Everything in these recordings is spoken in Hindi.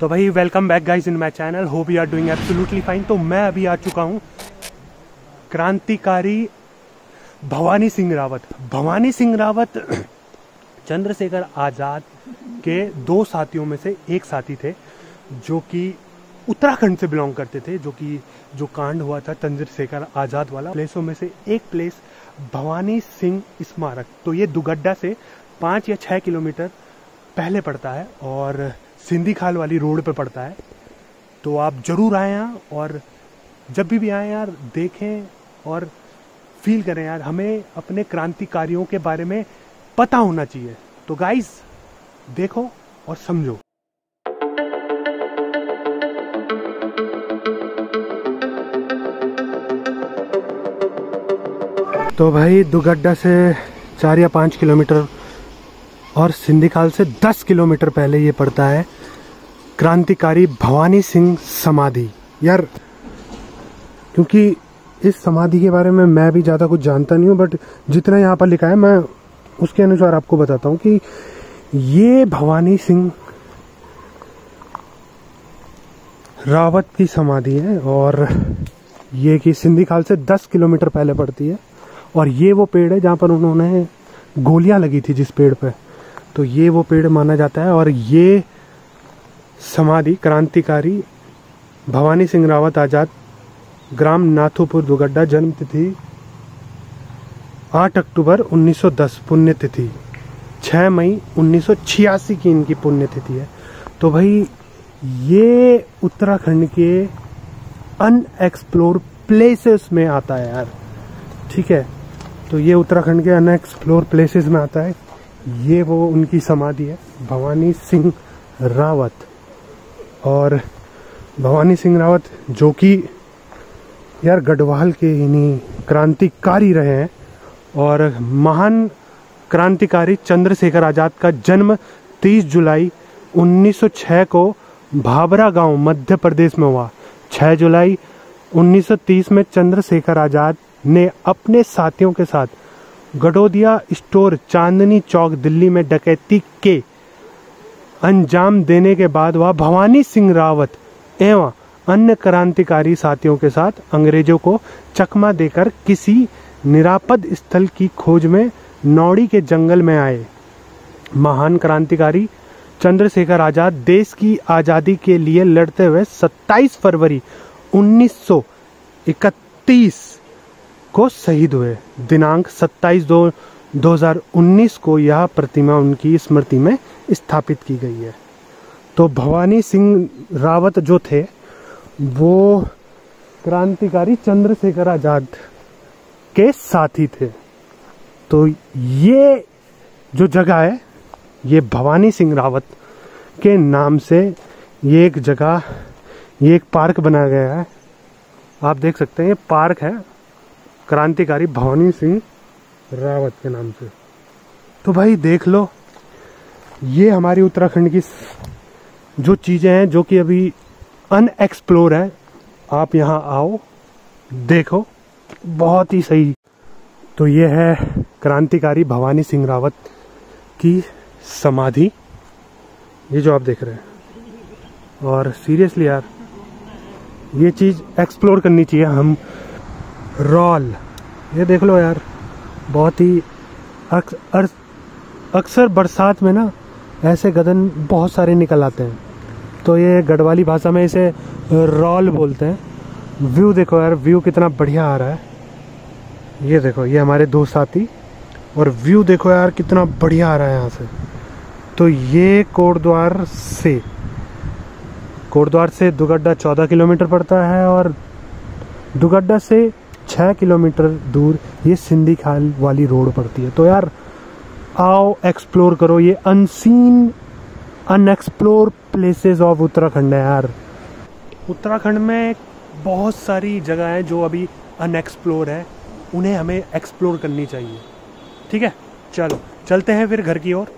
तो भाई welcome back guys in my channel hope you are doing absolutely fine तो मैं अभी आ चुका हूँ क्रांतिकारी भवानी सिंह रावत। भवानी सिंह रावत चंद्रशेखर आज़ाद के दो साथियों में से एक साथी थे, जो कि उत्तराखंड से बिलोंग करते थे, जो कि, जो कांड हुआ था चंद्रशेखर आज़ाद वाला। प्लेसों में से एक प्लेस भवानी सिंह स्मारक। तो ये दुगड्डा से पाँच या छः किलोमीटर पहले पड़ता है और सिंधी खाल वाली रोड पे पड़ता है। तो आप ज़रूर आए यहाँ और जब भी भी आए यार, देखें और फील करें यार, हमें अपने क्रांतिकारियों के बारे में पता होना चाहिए। तो गाइस देखो और समझो। तो भाई दुगड्डा से चार या पाँच किलोमीटर और सिंधी खाल से दस किलोमीटर पहले ये पड़ता है क्रांतिकारी भवानी सिंह समाधि। यार, क्योंकि इस समाधि के बारे में मैं भी ज़्यादा कुछ जानता नहीं हूँ बट जितना यहाँ पर लिखा है, मैं उसके अनुसार आपको बताता हूँ कि ये भवानी सिंह रावत की समाधि है और ये कि सिंधी खाल से 10 किलोमीटर पहले पड़ती है और ये वो पेड़ है जहाँ पर उन्होंने गोलियाँ लगी थी जिस पेड़ पर पे। तो ये वो पेड़ माना जाता है और ये समाधि क्रांतिकारी भवानी सिंह रावत आज़ाद, ग्राम नाथुपुर दुगड्डा जन्म तिथि 8 अक्टूबर 1910 पुण्यतिथि। 6 मई 1986 की इनकी पुण्यतिथि है। तो भाई, ये उत्तराखंड के अनएक्सप्लोर प्लेसेस में आता है यार। ठीक है? तो ये उत्तराखंड के अनएक्सप्लोर प्लेसेस में आता है। ये वो उनकी समाधि है, भवानी सिंह रावत। और भवानी सिंह रावत जो कि यार गढ़वाल के इन्हीं क्रांतिकारी रहे हैं, और महान क्रांतिकारी चंद्रशेखर आज़ाद का जन्म 30 जुलाई 1906 को भाबरा गाँव, मध्य प्रदेश में हुआ। 6 जुलाई 1930 में चंद्रशेखर आज़ाद ने अपने साथियों के साथ गडोदिया स्टोर चांदनी चौक दिल्ली में डकैती के अंजाम देने के बाद वह भवानी सिंह रावत एवं अन्य क्रांतिकारी साथियों के साथ अंग्रेज़ों को चकमा देकर किसी निरापद स्थल की खोज में नौड़ी के जंगल में आए। महान क्रांतिकारी चंद्रशेखर आज़ाद देश की आज़ादी के लिए लड़ते हुए 27 फरवरी 1931 को शहीद हुए। दिनांक 27 दो 2019 को यह प्रतिमा उनकी स्मृति में स्थापित की गई है। तो भवानी सिंह रावत जो थे, वो क्रांतिकारी चंद्रशेखर आज़ाद के साथी थे। तो ये जो जगह है, ये भवानी सिंह रावत के नाम से ये एक जगह, ये एक पार्क बनाया गया है। आप देख सकते हैं, ये पार्क है। क्रांतिकारी भवानी सिंह रावत के नाम से। तो भाई देख लो, ये हमारी उत्तराखंड की जो चीज़ें हैं, जो कि अभी अनएक्सप्लोर है, आप यहाँ आओ, देखो, बहुत ही सही। तो ये है क्रांतिकारी भवानी सिंह रावत की समाधि, ये जो आप देख रहे हैं। और सीरियसली यार, ये चीज़ एक्सप्लोर करनी चाहिए, हम रॉल। ये देख लो यार, बहुत ही अक्सर बरसात में ना ऐसे गदन बहुत सारे निकल आते हैं। तो ये गढ़वाली भाषा में इसे रॉल बोलते हैं। व्यू देखो यार, व्यू कितना बढ़िया आ रहा है। ये देखो, ये हमारे दो साथी, और व्यू देखो यार, कितना बढ़िया आ रहा है यहाँ से। तो ये कोटद्वार से कोटद्वार से दुगड्डा चौदह किलोमीटर पड़ता है, और दुगड्डा से छः किलोमीटर दूर ये सिंधी खाल वाली रोड पड़ती है। तो यार, आओ एक्सप्लोर करो, ये unseen unexplore places of Uttarakhand है यार। उत्तराखंड में बहुत सारी जगह हैं जो अभी अनएक्सप्लोर है। उन्हें हमें एक्सप्लोर करनी चाहिए। ठीक है? चलो, चलते हैं फिर घर की ओर।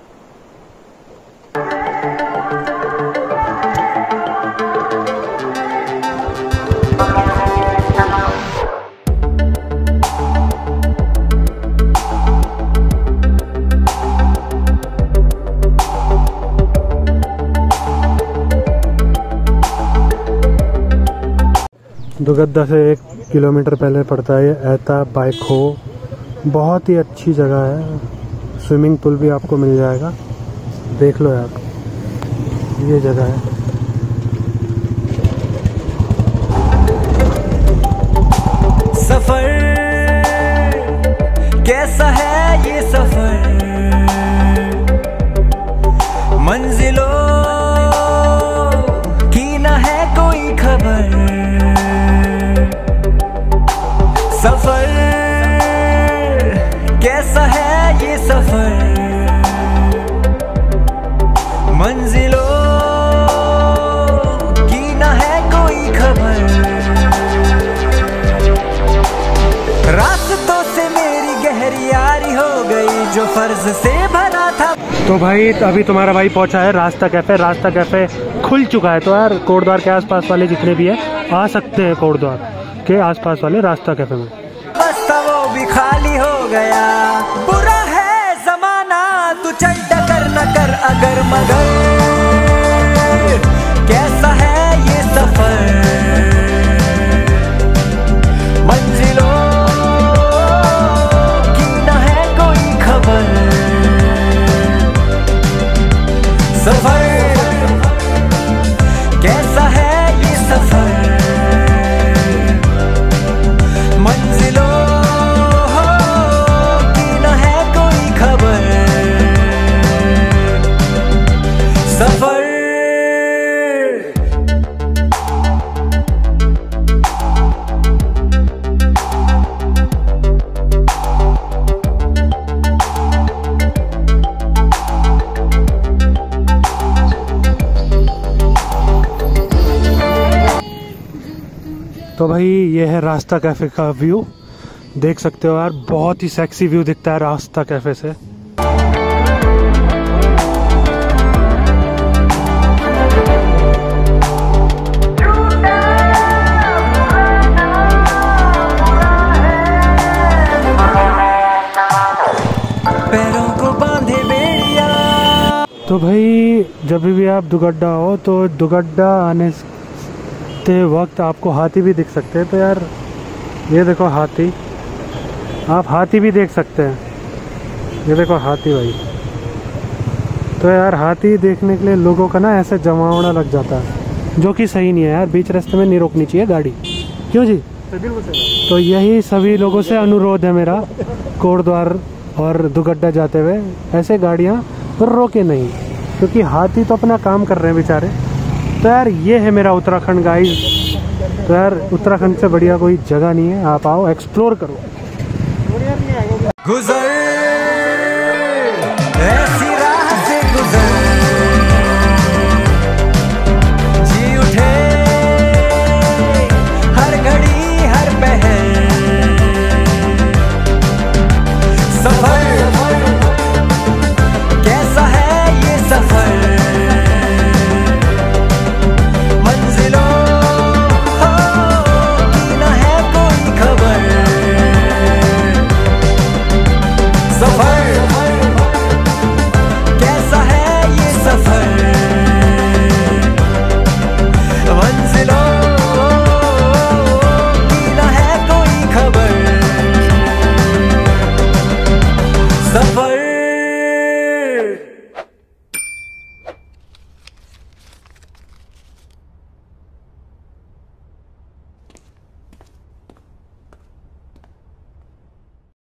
दुगद्दा से एक किलोमीटर पहले पड़ता है ऐता बाइको बहुत ही अच्छी जगह है। स्विमिंग पूल भी आपको मिल जाएगा। देख लो आप ये जगह है। मंजिलों की न है कोई खबर। रास्तों से मेरी गहरी यारी हो गई जो फ़र्ज़ से भरा था। तो भाई अभी तुम्हारा भाई पहुँचा है रास्ता कैफ़े। रास्ता कैफ़े खुल चुका है तो यार कोटद्वार के आसपास वाले जितने भी है आ सकते हैं कोटद्वार के आसपास वाले रास्ता कैफ़े में। रास्ता वो भी खाली हो गया। बुरा है जमाना तू चल न कर अगर मगर। तो भाई ये है रास्ता कैफ़े का व्यू। देख सकते हो यार बहुत ही सेक्सी व्यू दिखता है रास्ता कैफ़े से। तो भाई जब भी आप दुगड्डा हो तो दुगड्डा आने ते वक्त आपको हाथी भी दिख सकते हैं। तो यार ये देखो हाथी। आप हाथी भी देख सकते हैं। ये देखो हाथी भाई। तो यार हाथी देखने के लिए लोगों का ना ऐसे जमावड़ा लग जाता है जो कि सही नहीं है यार। बीच रास्ते में नहीं रोकनी चाहिए गाड़ी। क्यों जी? तो यही सभी लोगों से अनुरोध है मेरा कोटद्वार और दुगड्डा जाते हुए ऐसे गाड़ियाँ रोके नहीं क्योंकि हाथी तो अपना काम कर रहे हैं बेचारे। तो यार ये है मेरा उत्तराखंड गाइस तो यार उत्तराखंड से बढ़िया कोई जगह नहीं है। आप आओ एक्सप्लोर करो। गुजर